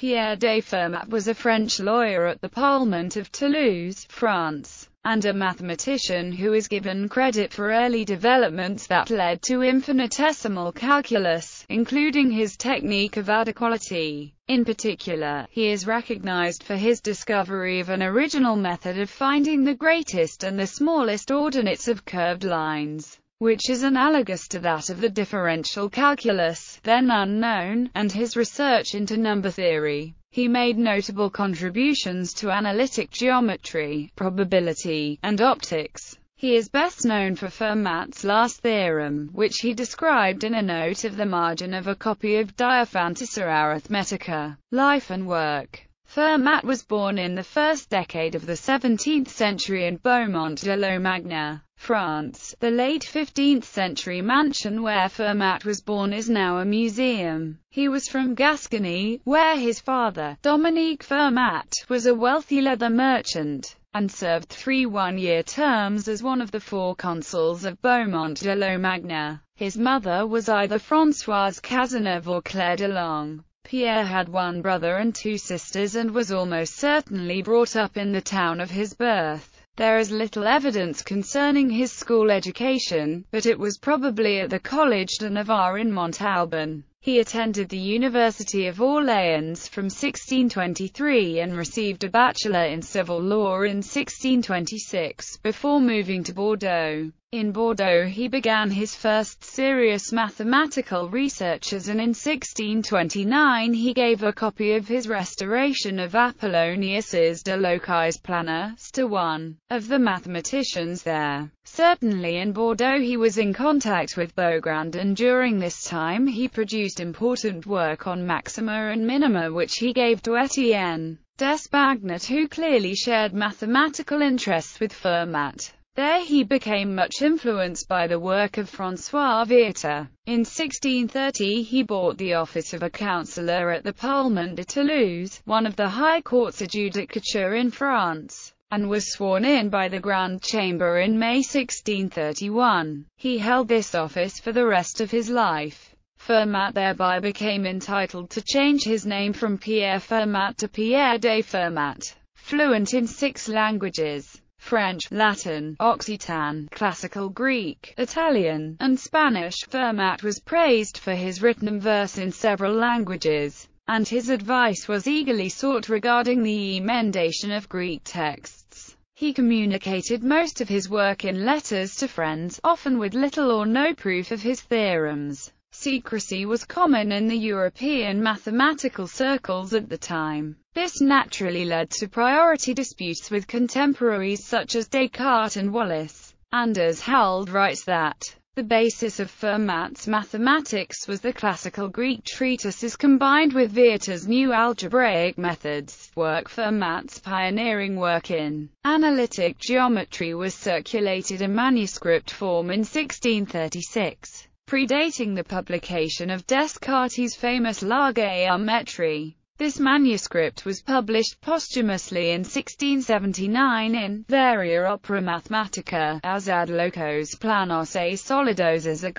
Pierre de Fermat was a French lawyer at the Parlement of Toulouse, France, and a mathematician who is given credit for early developments that led to infinitesimal calculus, including his technique of adequality. In particular, he is recognized for his discovery of an original method of finding the greatest and the smallest ordinates of curved lines which is analogous to that of the differential calculus, then unknown, and his research into number theory. He made notable contributions to analytic geometry, probability, and optics. He is best known for Fermat's last theorem, which he described in a note of the margin of a copy of Diophantus's Arithmetica. Life and work Fermat was born in the first decade of the 17th century in Beaumont de Lomagne, France. The late 15th century mansion where Fermat was born is now a museum. He was from Gascony, where his father, Dominique Fermat, was a wealthy leather merchant, and served three one-year terms as one of the four consuls of Beaumont de Lomagne. His mother was either Françoise Cazeneuve or Claire de Long. Pierre had one brother and two sisters and was almost certainly brought up in the town of his birth. There is little evidence concerning his school education, but it was probably at the Collège de Navarre in Montauban. He attended the University of Orleans from 1623 and received a bachelor in civil law in 1626, before moving to Bordeaux. In Bordeaux he began his first serious mathematical researches and in 1629 he gave a copy of his restoration of Apollonius's De Locis Planis to one of the mathematicians there. Certainly in Bordeaux he was in contact with Beaugrand and during this time he produced important work on maxima and minima which he gave to Etienne d'Espagnet who clearly shared mathematical interests with Fermat. There he became much influenced by the work of François Viète. In 1630 he bought the office of a councillor at the Parlement de Toulouse, one of the high courts of judicature in France, and was sworn in by the Grand Chamber in May 1631. He held this office for the rest of his life. Fermat thereby became entitled to change his name from Pierre Fermat to Pierre de Fermat. Fluent in six languages, French, Latin, Occitan, Classical Greek, Italian, and Spanish. Fermat was praised for his written verse in several languages, and his advice was eagerly sought regarding the emendation of Greek texts. He communicated most of his work in letters to friends, often with little or no proof of his theorems. Secrecy was common in the European mathematical circles at the time. This naturally led to priority disputes with contemporaries such as Descartes and Wallis. Anders Hald writes that the basis of Fermat's mathematics was the classical Greek treatises combined with Vieta's new algebraic methods. Work Fermat's pioneering work in analytic geometry was circulated in manuscript form in 1636 predating the publication of Descartes' famous La Géométrie. This manuscript was published posthumously in 1679 in Varia Opera Mathematica, as ad locos planos a solidos as a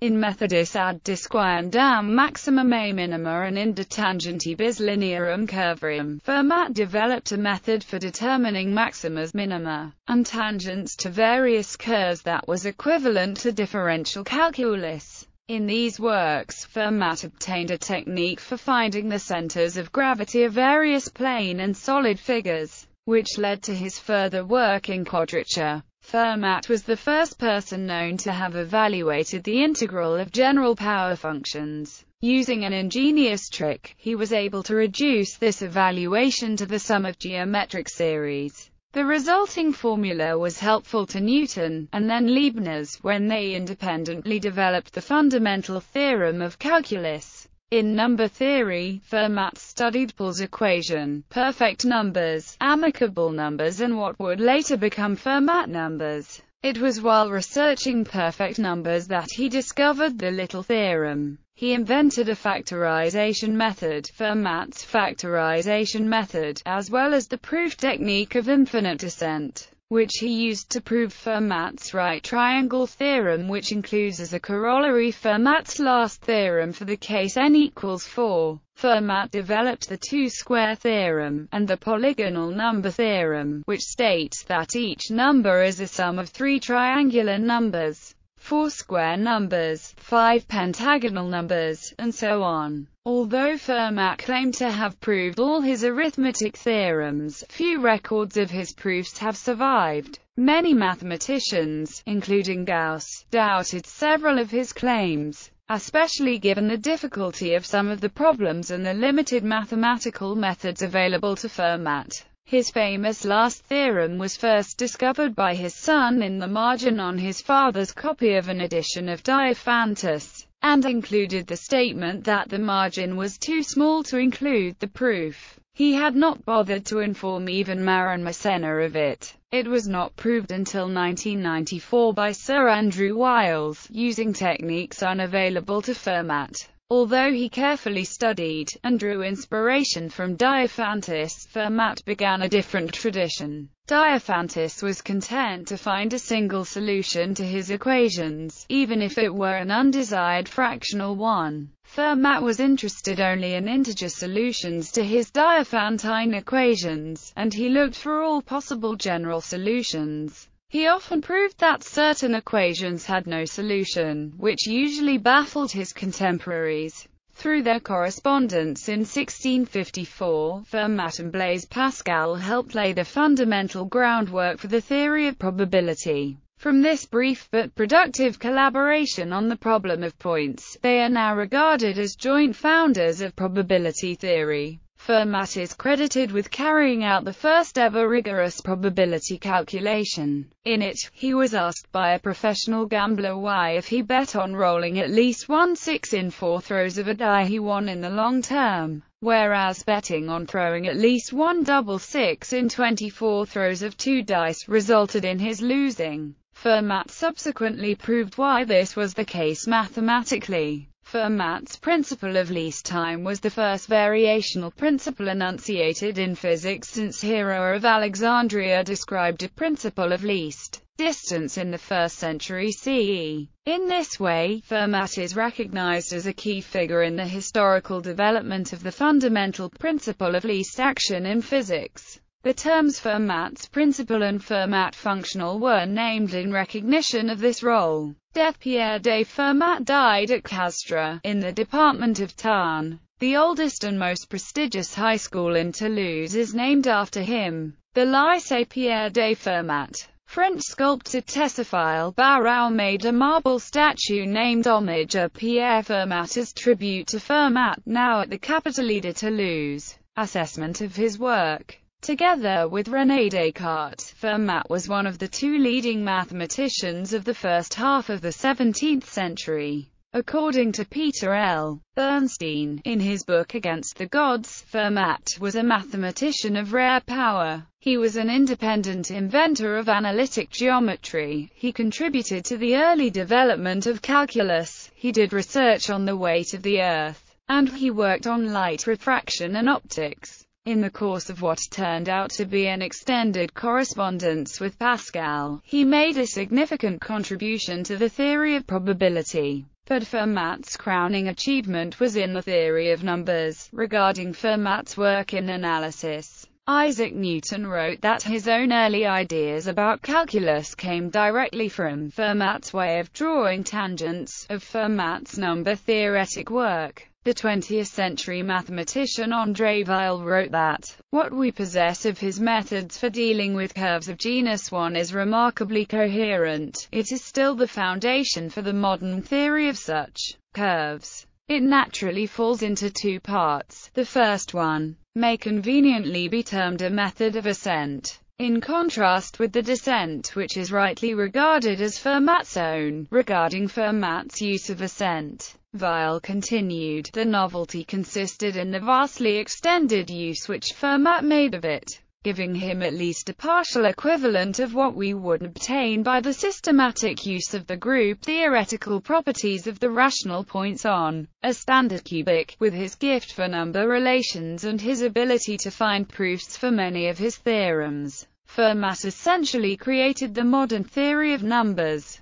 in Methodis ad disquandam maximum a minima and in de tangentibus linearum curvarum. Fermat developed a method for determining maximas, minima, and tangents to various curves that was equivalent to differential calculus. In these works, Fermat obtained a technique for finding the centers of gravity of various plane and solid figures, which led to his further work in quadrature. Fermat was the first person known to have evaluated the integral of general power functions. Using an ingenious trick, he was able to reduce this evaluation to the sum of geometric series. The resulting formula was helpful to Newton, and then Leibniz, when they independently developed the fundamental theorem of calculus. In number theory, Fermat studied Pell's equation, perfect numbers, amicable numbers and what would later become Fermat numbers. It was while researching perfect numbers that he discovered the little theorem. He invented a factorization method, Fermat's factorization method, as well as the proof technique of infinite descent. which he used to prove Fermat's right triangle theorem which includes as a corollary Fermat's last theorem for the case n equals 4. Fermat developed the two-square theorem, and the polygonal number theorem, which states that each number is a sum of three triangular numbers four square numbers, five pentagonal numbers, and so on. Although Fermat claimed to have proved all his arithmetic theorems, few records of his proofs have survived. Many mathematicians, including Gauss, doubted several of his claims, especially given the difficulty of some of the problems and the limited mathematical methods available to Fermat. His famous last theorem was first discovered by his son in the margin on his father's copy of an edition of Diophantus, and included the statement that the margin was too small to include the proof. He had not bothered to inform even Marin Mersenne of it. It was not proved until 1994 by Sir Andrew Wiles, using techniques unavailable to Fermat. Although he carefully studied, and drew inspiration from Diophantus, Fermat began a different tradition. Diophantus was content to find a single solution to his equations, even if it were an undesired fractional one. Fermat was interested only in integer solutions to his Diophantine equations, and he looked for all possible general solutions. He often proved that certain equations had no solution, which usually baffled his contemporaries. Through their correspondence in 1654, Fermat and Blaise Pascal helped lay the fundamental groundwork for the theory of probability. From this brief but productive collaboration on the problem of points, they are now regarded as joint founders of probability theory. Fermat is credited with carrying out the first ever rigorous probability calculation. In it, he was asked by a professional gambler why if he bet on rolling at least one six in four throws of a die he won in the long term, whereas betting on throwing at least one double six in 24 throws of two dice resulted in his losing. Fermat subsequently proved why this was the case mathematically. Fermat's principle of least time was the first variational principle enunciated in physics since Hero of Alexandria described a principle of least distance in the 1st century CE. In this way, Fermat is recognized as a key figure in the historical development of the fundamental principle of least action in physics. The terms Fermat's principle and Fermat functional were named in recognition of this role. Death Pierre de Fermat died at Castres, in the department of Tarn. The oldest and most prestigious high school in Toulouse is named after him, the Lycée Pierre de Fermat. French sculptor Théophile Barrau made a marble statue named Hommage à Pierre Fermat as tribute to Fermat, now at the Capitole de Toulouse. Assessment of his work Together with René Descartes, Fermat was one of the two leading mathematicians of the first half of the 17th century. According to Peter L. Bernstein, in his book Against the Gods, Fermat was a mathematician of rare power. He was an independent inventor of analytic geometry. He contributed to the early development of calculus. He did research on the weight of the Earth, and he worked on light refraction and optics. In the course of what turned out to be an extended correspondence with Pascal, he made a significant contribution to the theory of probability. But Fermat's crowning achievement was in the theory of numbers. Regarding Fermat's work in analysis, Isaac Newton wrote that his own early ideas about calculus came directly from Fermat's way of drawing tangents, of Fermat's number-theoretic work. The 20th-century mathematician André Weil wrote that, what we possess of his methods for dealing with curves of genus 1 is remarkably coherent. It is still the foundation for the modern theory of such curves. It naturally falls into two parts. The first one may conveniently be termed a method of ascent. In contrast with the descent which is rightly regarded as Fermat's own, regarding Fermat's use of ascent, Weil continued, the novelty consisted in the vastly extended use which Fermat made of it, giving him at least a partial equivalent of what we would obtain by the systematic use of the group theoretical properties of the rational points on a standard cubic, with his gift for number relations and his ability to find proofs for many of his theorems. Fermat essentially created the modern theory of numbers.